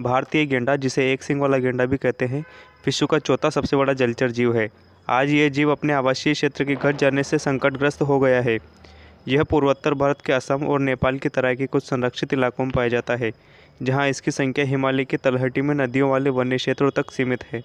भारतीय गेंडा, जिसे एक सिंग वाला गेंडा भी कहते हैं, विश्व का चौथा सबसे बड़ा जलचर जीव है। आज ये जीव अपने आवासीय क्षेत्र के घट जाने से संकटग्रस्त हो गया है। यह पूर्वोत्तर भारत के असम और नेपाल की तरह के कुछ संरक्षित इलाकों में पाया जाता है, जहाँ इसकी संख्या हिमालय की तलहटी में नदियों वाले वन्य क्षेत्रों तक सीमित है।